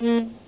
嗯。